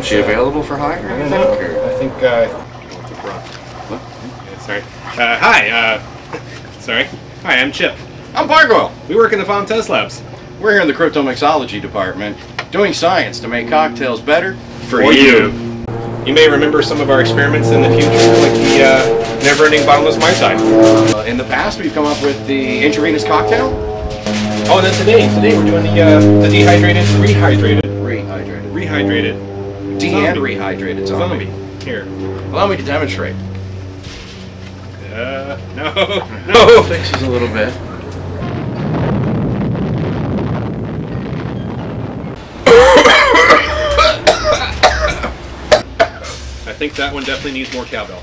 Is she available for hire? I don't know. I think. Uh, What? yeah, sorry. Uh, hi. Uh, sorry. Hi, I'm Chip. I'm Pargo. We work in the FOM Test Labs. We're here in the cryptomixology department, doing science to make cocktails better For you. You may remember some of our experiments in the future, like the uh, never-ending bottomless mai tai. Uh, in the past, we've come up with the intravenous cocktail. Oh, and then today, today we're doing the uh, the dehydrated, rehydrated, Rehydrated. rehydrated De and Zombie. rehydrated zombie. zombie. Here. Allow me to demonstrate. Uh, no, no. Fixes a little bit. I think that one definitely needs more cowbell.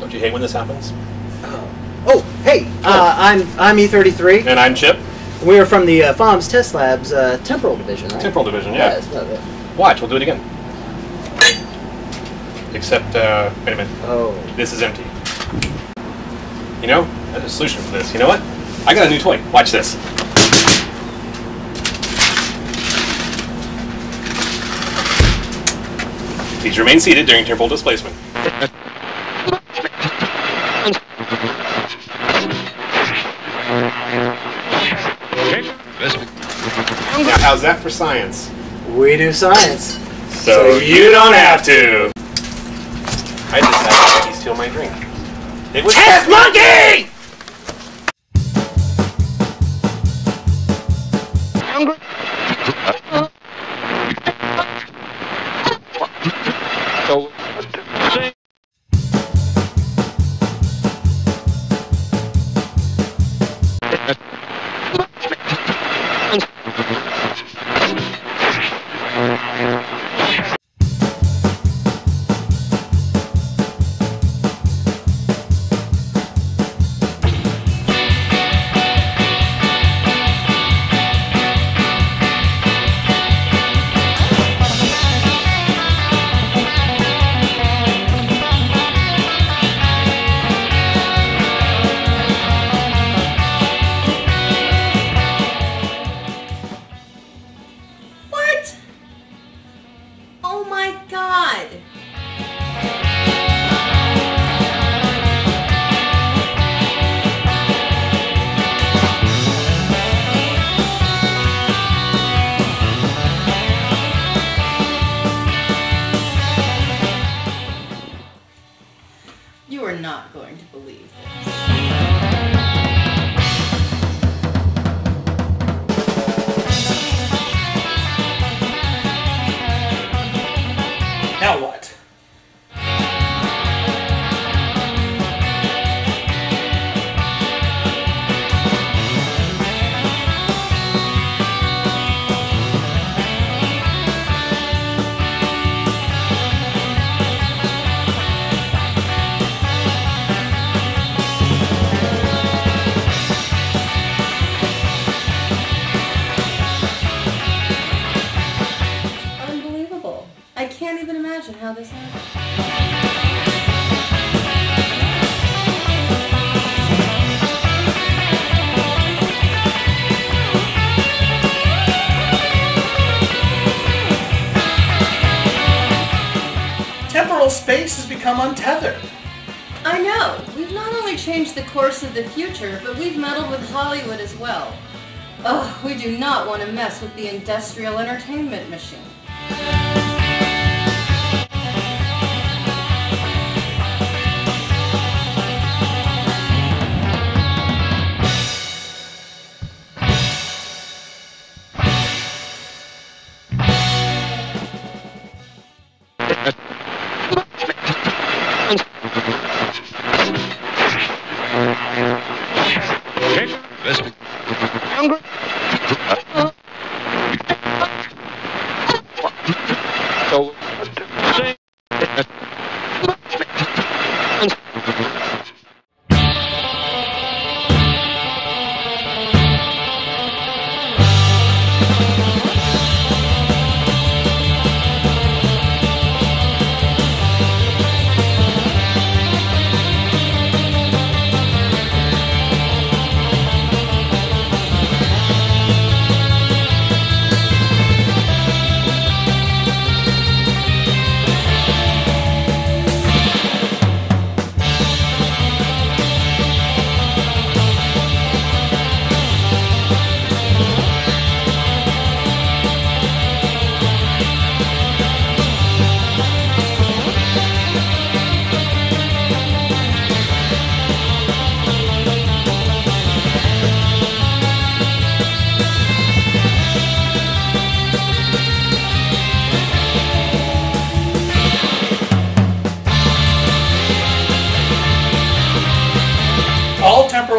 Don't you hate when this happens? Hey, uh, I'm I'm E33. And I'm Chip, We are from the uh, FOMS Test Labs uh, Temporal Division, right? Temporal Division. Yeah, Yeah. that's about it. Watch, we'll do it again. Except, uh, wait a minute. Oh. This is empty. You know, there's a solution for this. You know what? I got a new toy. Watch this. Please remain seated during temporal displacement. how's that for science? We do science. So you don't have to. I just had Becky steal my drink. It was Test Monkey! What? Space has become untethered. I know. We've not only changed the course of the future, but we've meddled with Hollywood as well. Ugh, we do not want to mess with the industrial entertainment machine. ちょっと。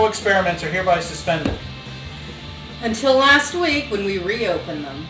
Experiments are hereby suspended. Until last week when we reopened them.